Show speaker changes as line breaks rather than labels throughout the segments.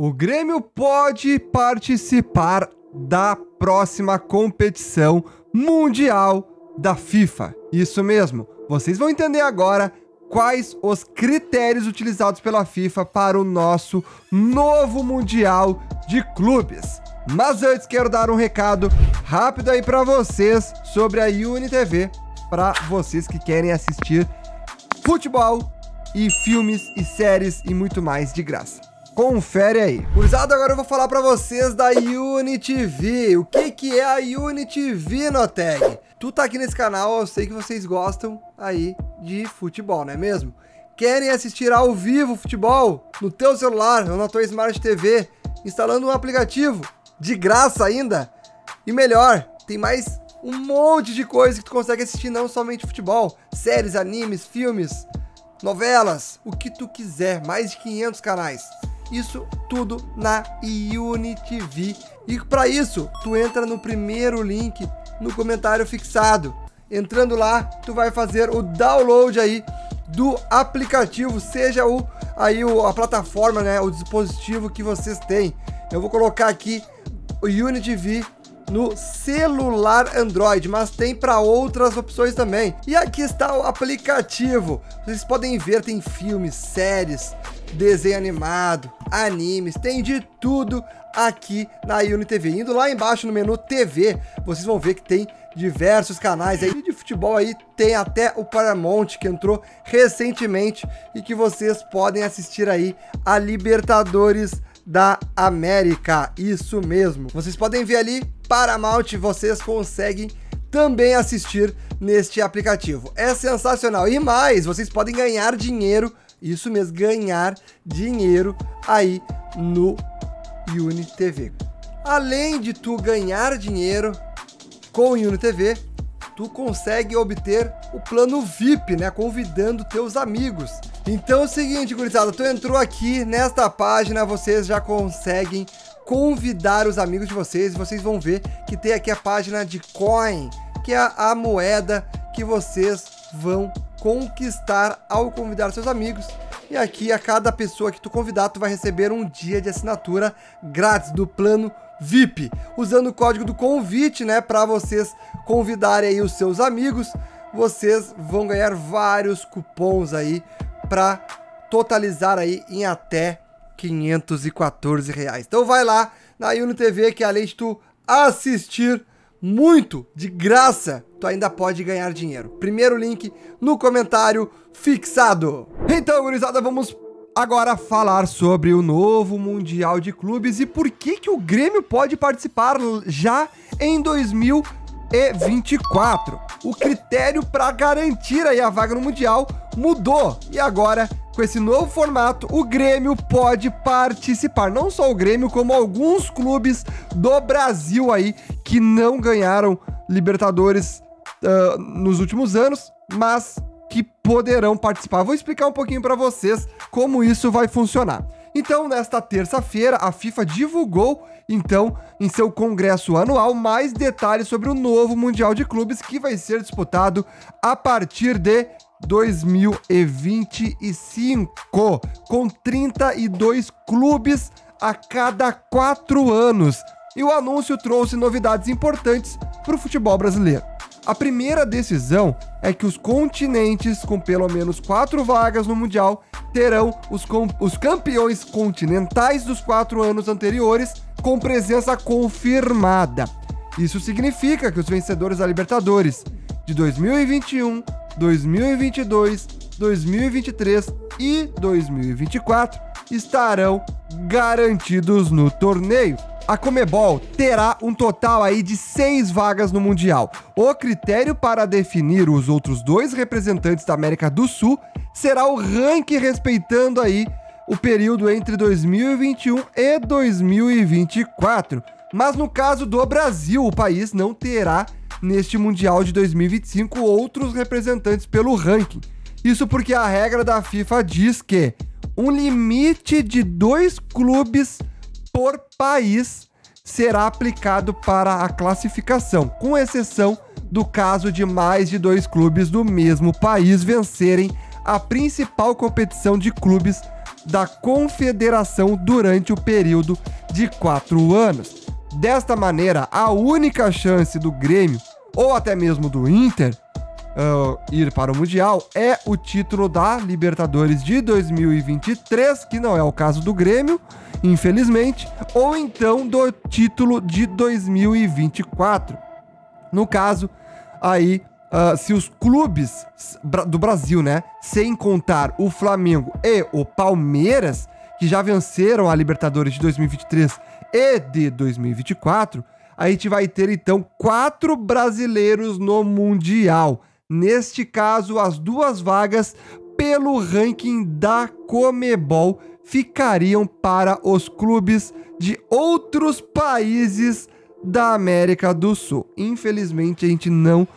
O Grêmio pode participar da próxima competição mundial da FIFA. Isso mesmo. Vocês vão entender agora quais os critérios utilizados pela FIFA para o nosso novo mundial de clubes. Mas antes quero dar um recado rápido aí para vocês sobre a UniTV, para vocês que querem assistir futebol e filmes e séries e muito mais de graça. Confere aí. Cruzado, agora eu vou falar para vocês da UniTV. O que que é a UniTV, Noteg? Tu tá aqui nesse canal, eu sei que vocês gostam aí de futebol, não é mesmo? Querem assistir ao vivo futebol no teu celular ou na tua Smart TV, instalando um aplicativo de graça ainda? E melhor, tem mais um monte de coisa que tu consegue assistir não somente futebol, séries, animes, filmes, novelas, o que tu quiser, mais de 500 canais. Isso tudo na UniTV. E para isso, tu entra no primeiro link no comentário fixado. Entrando lá, tu vai fazer o download aí do aplicativo, seja o aí o, a plataforma, né, o dispositivo que vocês têm. Eu vou colocar aqui o UniTV no celular Android, mas tem para outras opções também. E aqui está o aplicativo. Vocês podem ver, tem filmes, séries, desenho animado, animes, tem de tudo aqui na UniTV. Indo lá embaixo no menu TV, vocês vão ver que tem diversos canais aí de futebol aí, tem até o Paramount que entrou recentemente e que vocês podem assistir aí a Libertadores da América. Isso mesmo. Vocês podem ver ali Paramount, vocês conseguem também assistir neste aplicativo. É sensacional. E mais, vocês podem ganhar dinheiro, isso mesmo, ganhar dinheiro aí no UniTV. Além de tu ganhar dinheiro com o UniTV, tu consegue obter o plano VIP, né? Convidando teus amigos. Então é o seguinte, gurizada, tu entrou aqui nesta página, vocês já conseguem convidar os amigos de vocês. Vocês vão ver que tem aqui a página de Coin, que é a moeda que vocês vão conquistar ao convidar seus amigos. E aqui a cada pessoa que tu convidar, tu vai receber um dia de assinatura grátis do plano VIP, usando o código do convite, né, para vocês convidarem aí os seus amigos. Vocês vão ganhar vários cupons aí para totalizar aí em até 514 reais. Então vai lá na UniTV que além de tu assistir muito de graça, tu ainda pode ganhar dinheiro. Primeiro link no comentário fixado. Então, gurizada, vamos agora falar sobre o novo Mundial de Clubes e por que que o Grêmio pode participar já em 2024. O critério para garantir aí a vaga no Mundial mudou e agora com esse novo formato, o Grêmio pode participar. Não só o Grêmio, como alguns clubes do Brasil aí que não ganharam Libertadores uh, nos últimos anos, mas que poderão participar. Vou explicar um pouquinho para vocês como isso vai funcionar. Então, nesta terça-feira, a FIFA divulgou, então, em seu congresso anual, mais detalhes sobre o novo Mundial de Clubes que vai ser disputado a partir de 2025, com 32 clubes a cada quatro anos. E o anúncio trouxe novidades importantes para o futebol brasileiro. A primeira decisão é que os continentes com pelo menos quatro vagas no Mundial terão os, os campeões continentais dos quatro anos anteriores com presença confirmada. Isso significa que os vencedores da Libertadores de 2021, 2022, 2023 e 2024 estarão garantidos no torneio. A Comebol terá um total aí de seis vagas no Mundial. O critério para definir os outros dois representantes da América do Sul será o ranking respeitando aí o período entre 2021 e 2024. Mas no caso do Brasil, o país não terá neste Mundial de 2025 outros representantes pelo ranking. Isso porque a regra da FIFA diz que um limite de dois clubes por país será aplicado para a classificação, com exceção do caso de mais de dois clubes do mesmo país vencerem a principal competição de clubes da confederação durante o período de quatro anos. Desta maneira, a única chance do Grêmio, ou até mesmo do Inter, uh, ir para o Mundial é o título da Libertadores de 2023, que não é o caso do Grêmio, infelizmente, ou então do título de 2024. No caso, aí, uh, se os clubes do Brasil, né, sem contar o Flamengo e o Palmeiras, que já venceram a Libertadores de 2023 e de 2024, a gente vai ter então quatro brasileiros no Mundial. Neste caso, as duas vagas pelo ranking da Comebol ficariam para os clubes de outros países da América do Sul. Infelizmente, a gente não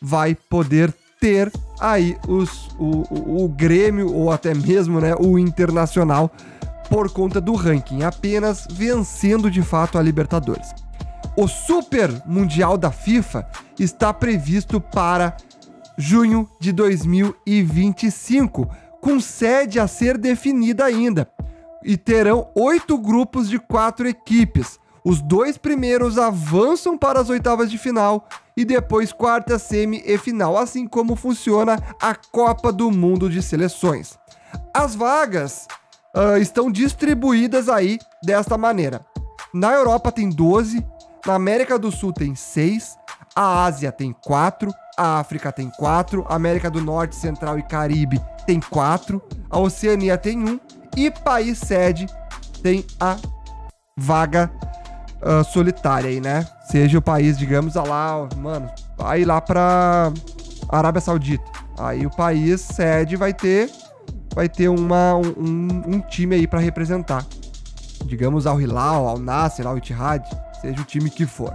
vai poder ter aí os, o, o, o Grêmio ou até mesmo né, o Internacional por conta do ranking, apenas vencendo de fato a Libertadores. O Super Mundial da FIFA está previsto para junho de 2025, com sede a ser definida ainda. E terão oito grupos de quatro equipes. Os dois primeiros avançam para as oitavas de final e depois quarta, semi e final, assim como funciona a Copa do Mundo de Seleções. As vagas uh, estão distribuídas aí desta maneira. Na Europa tem 12, na América do Sul tem 6, a Ásia tem 4, a África tem 4, a América do Norte, Central e Caribe tem 4, a Oceania tem 1 e país sede tem a vaga uh, solitária aí, né? Seja o país, digamos, a lá, mano, vai lá pra Arábia Saudita. Aí o país sede vai ter vai ter uma, um, um time aí para representar. Digamos Al Hilal, Al Nasser, Al Ittihad, seja o time que for.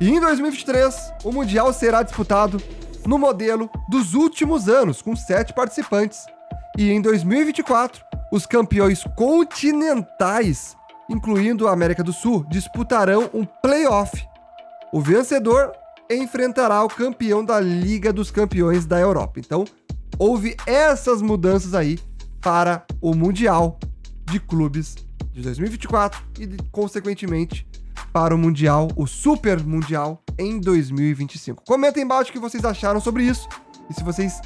E em 2023, o Mundial será disputado no modelo dos últimos anos, com sete participantes. E em 2024, os campeões continentais, incluindo a América do Sul, disputarão um playoff. O vencedor enfrentará o campeão da Liga dos Campeões da Europa. Então, houve essas mudanças aí para o Mundial de Clubes de 2024 e, consequentemente, para o Mundial, o Super Mundial, em 2025. Comenta aí embaixo o que vocês acharam sobre isso e se vocês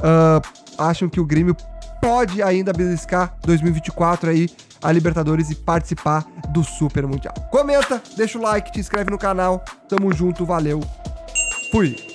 uh, acham que o Grêmio pode ainda beliscar 2024 aí a Libertadores e participar do Super Mundial. Comenta, deixa o like, te inscreve no canal. Tamo junto, valeu. Fui.